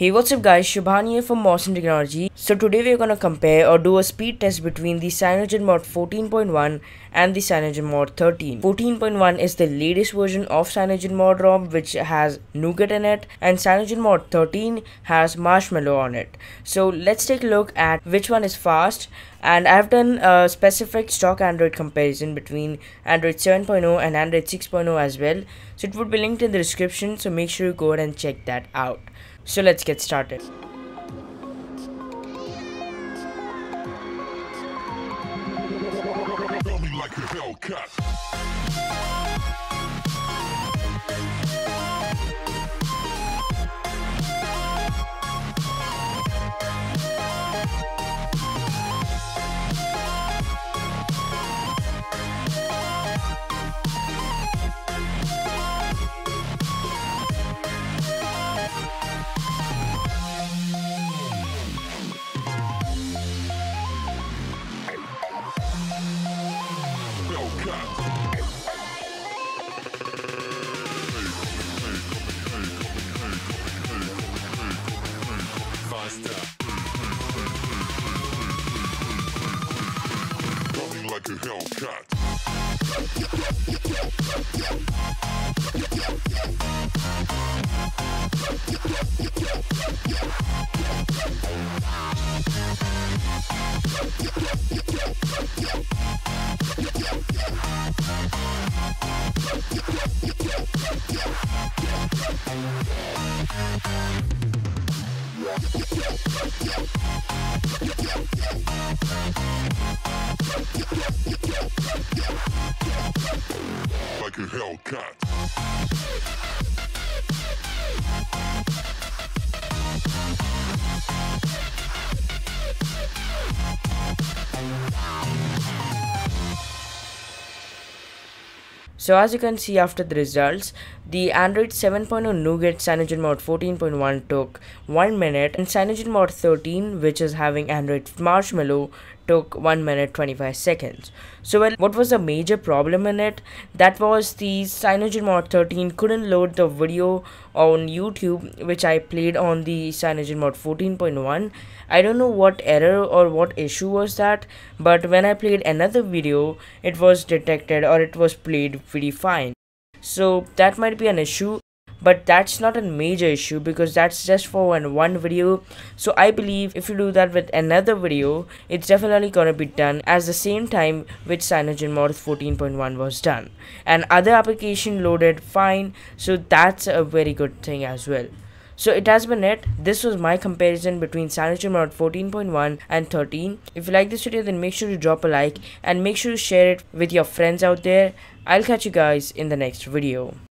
Hey what's up guys, Shubhani here from Maurson Technology. So today we're gonna compare or do a speed test between the CyanogenMod 14.1 and the CyanogenMod 13. 14.1 is the latest version of CyanogenMod ROM which has Nougat in it and CyanogenMod 13 has Marshmallow on it. So let's take a look at which one is fast and I've done a specific stock Android comparison between Android 7.0 and Android 6.0 as well. So it would be linked in the description so make sure you go ahead and check that out. So let's get started. Hellcat. Like a Hellcat. So as you can see after the results, the Android 7.0 Nougat CyanogenMod 14.1 took 1 minute and CyanogenMod 13 which is having Android Marshmallow took 1 minute 25 seconds. So well, what was the major problem in it? That was the CyanogenMod 13 couldn't load the video on YouTube which I played on the CyanogenMod 14.1. I don't know what error or what issue was that but when I played another video it was detected or it was played pretty fine. So that might be an issue but that's not a major issue because that's just for one, one video so i believe if you do that with another video it's definitely gonna be done as the same time which cyanogenmod 14.1 was done and other application loaded fine so that's a very good thing as well so it has been it. This was my comparison between CyanogenMod 14.1 and 13. If you like this video then make sure to drop a like and make sure to share it with your friends out there. I'll catch you guys in the next video.